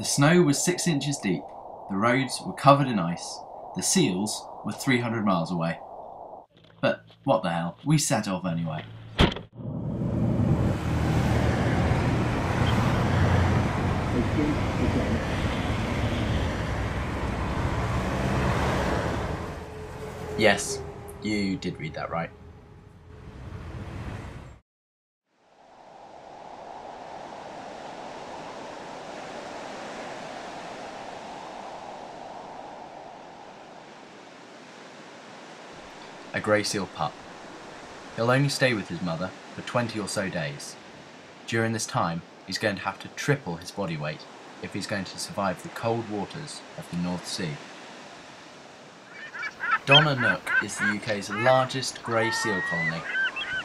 The snow was six inches deep, the roads were covered in ice, the seals were 300 miles away. But what the hell, we set off anyway. Yes, you did read that right. A grey seal pup. He'll only stay with his mother for 20 or so days. During this time, he's going to have to triple his body weight if he's going to survive the cold waters of the North Sea. Donna Nook is the UK's largest grey seal colony.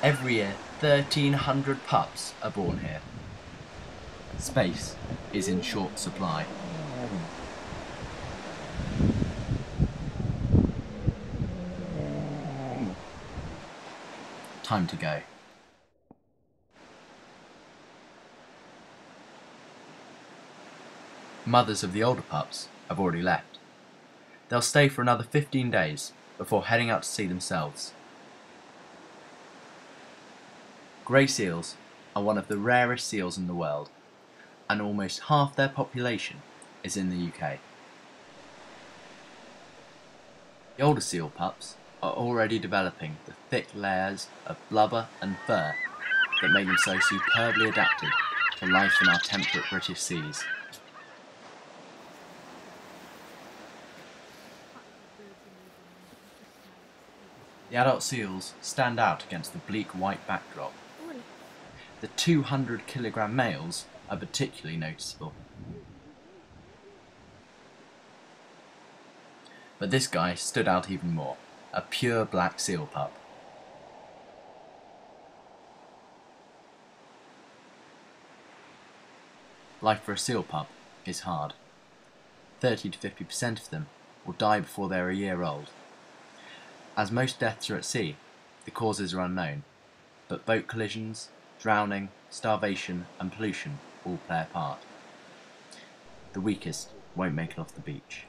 Every year, 1,300 pups are born here. Space is in short supply. Time to go. Mothers of the older pups have already left. They'll stay for another 15 days before heading out to sea themselves. Grey seals are one of the rarest seals in the world, and almost half their population is in the UK. The older seal pups are already developing the thick layers of blubber and fur that make them so superbly adapted to life in our temperate British seas. The adult seals stand out against the bleak white backdrop. The 200 kilogram males are particularly noticeable. But this guy stood out even more, a pure black seal pup. Life for a seal pup is hard. 30 to 50% of them will die before they're a year old. As most deaths are at sea, the causes are unknown, but boat collisions, drowning, starvation and pollution all play a part. The weakest won't make it off the beach.